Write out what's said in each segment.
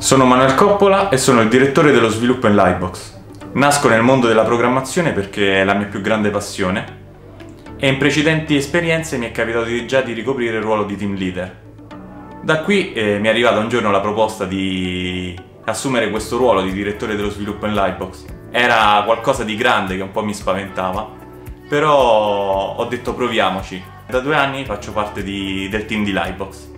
Sono Manuel Coppola e sono il direttore dello sviluppo in Lightbox. Nasco nel mondo della programmazione perché è la mia più grande passione e in precedenti esperienze mi è capitato già di ricoprire il ruolo di team leader. Da qui eh, mi è arrivata un giorno la proposta di assumere questo ruolo di direttore dello sviluppo in Lightbox. Era qualcosa di grande che un po' mi spaventava, però ho detto proviamoci. Da due anni faccio parte di, del team di Lightbox.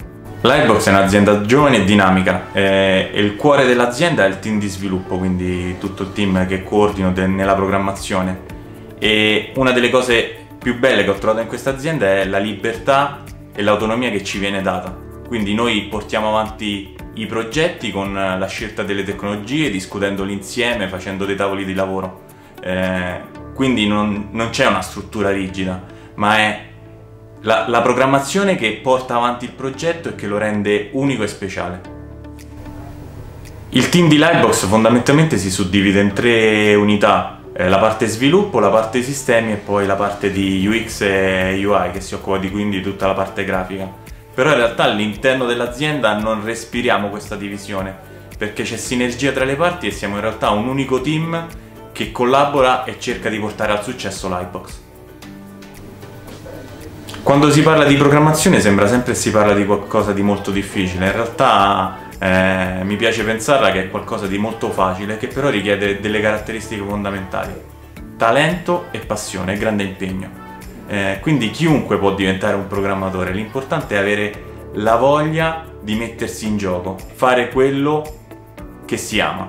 Livebox è un'azienda giovane e dinamica e il cuore dell'azienda è il team di sviluppo, quindi tutto il team che coordino nella programmazione. E una delle cose più belle che ho trovato in questa azienda è la libertà e l'autonomia che ci viene data. Quindi noi portiamo avanti i progetti con la scelta delle tecnologie, discutendoli insieme, facendo dei tavoli di lavoro. Eh, quindi non, non c'è una struttura rigida, ma è la, la programmazione che porta avanti il progetto e che lo rende unico e speciale. Il team di Lightbox fondamentalmente si suddivide in tre unità, eh, la parte sviluppo, la parte sistemi e poi la parte di UX e UI che si occupa di quindi tutta la parte grafica. Però in realtà all'interno dell'azienda non respiriamo questa divisione perché c'è sinergia tra le parti e siamo in realtà un unico team che collabora e cerca di portare al successo Lightbox. Quando si parla di programmazione sembra sempre si parla di qualcosa di molto difficile, in realtà eh, mi piace pensarla che è qualcosa di molto facile che però richiede delle caratteristiche fondamentali, talento e passione e grande impegno. Eh, quindi chiunque può diventare un programmatore, l'importante è avere la voglia di mettersi in gioco, fare quello che si ama.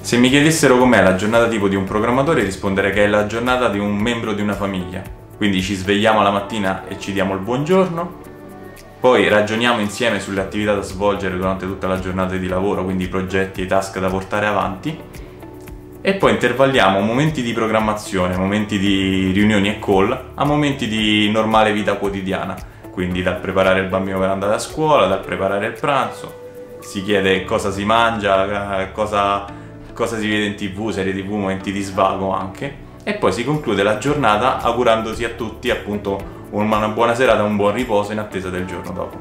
Se mi chiedessero com'è la giornata tipo di un programmatore risponderei che è la giornata di un membro di una famiglia quindi ci svegliamo la mattina e ci diamo il buongiorno, poi ragioniamo insieme sulle attività da svolgere durante tutta la giornata di lavoro, quindi i progetti e i task da portare avanti, e poi intervalliamo momenti di programmazione, momenti di riunioni e call, a momenti di normale vita quotidiana, quindi dal preparare il bambino per andare a scuola, dal preparare il pranzo, si chiede cosa si mangia, cosa, cosa si vede in tv, serie tv, momenti di svago anche, e poi si conclude la giornata augurandosi a tutti appunto una buona serata, un buon riposo in attesa del giorno dopo.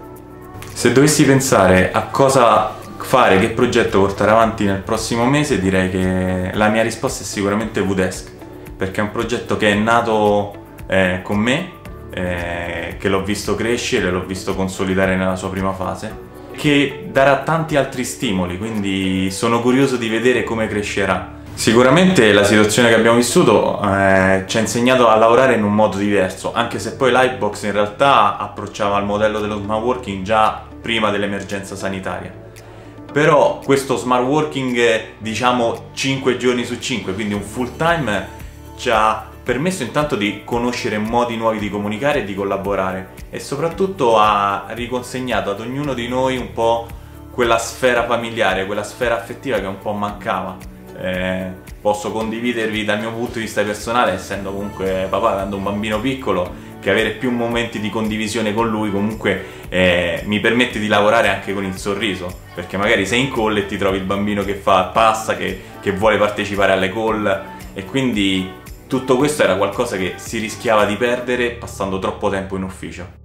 Se dovessi pensare a cosa fare, che progetto portare avanti nel prossimo mese, direi che la mia risposta è sicuramente Vudesk, perché è un progetto che è nato eh, con me, eh, che l'ho visto crescere, l'ho visto consolidare nella sua prima fase, che darà tanti altri stimoli, quindi sono curioso di vedere come crescerà Sicuramente la situazione che abbiamo vissuto eh, ci ha insegnato a lavorare in un modo diverso, anche se poi Lightbox in realtà approcciava al modello dello smart working già prima dell'emergenza sanitaria. Però questo smart working, diciamo 5 giorni su 5, quindi un full time, ci ha permesso intanto di conoscere modi nuovi di comunicare e di collaborare e soprattutto ha riconsegnato ad ognuno di noi un po' quella sfera familiare, quella sfera affettiva che un po' mancava eh, posso condividervi dal mio punto di vista personale, essendo comunque papà, avendo un bambino piccolo, che avere più momenti di condivisione con lui comunque eh, mi permette di lavorare anche con il sorriso, perché magari sei in call e ti trovi il bambino che fa, passa, che, che vuole partecipare alle call e quindi tutto questo era qualcosa che si rischiava di perdere passando troppo tempo in ufficio.